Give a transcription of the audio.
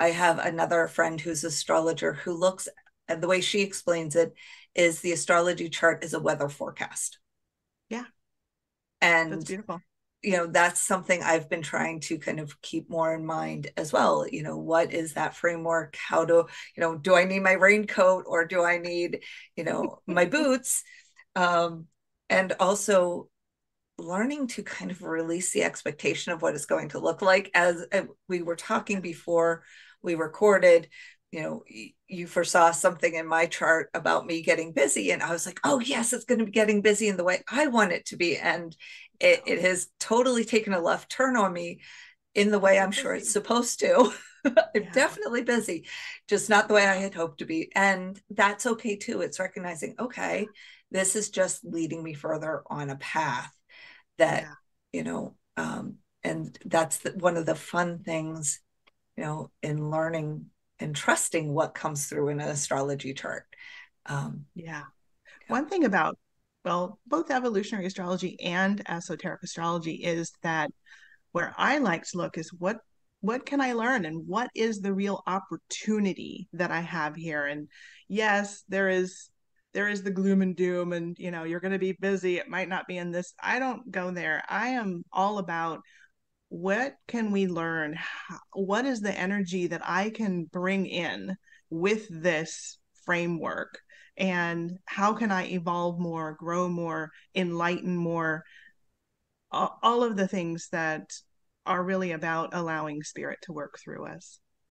I have another friend who's astrologer who looks and the way she explains it is the astrology chart is a weather forecast. Yeah. And that's beautiful. You know, that's something I've been trying to kind of keep more in mind as well. You know, what is that framework? How do, you know, do I need my raincoat or do I need, you know, my boots? Um, and also learning to kind of release the expectation of what it's going to look like as uh, we were talking before we recorded you know you foresaw something in my chart about me getting busy and i was like oh yes it's going to be getting busy in the way i want it to be and it, it has totally taken a left turn on me in the way i'm sure it's supposed to. I'm yeah. definitely busy just not the way i had hoped to be and that's okay too it's recognizing okay this is just leading me further on a path that yeah. you know um, and that's the, one of the fun things you know in learning and trusting what comes through in an astrology chart um, yeah. yeah one thing about well both evolutionary astrology and esoteric astrology is that where i like to look is what what can i learn and what is the real opportunity that i have here and yes there is there is the gloom and doom and you know you're going to be busy it might not be in this i don't go there. I am all about what can we learn? What is the energy that i can bring in with this framework? And how can i evolve more grow more enlighten more? All of the things that are really about allowing spirit to work through us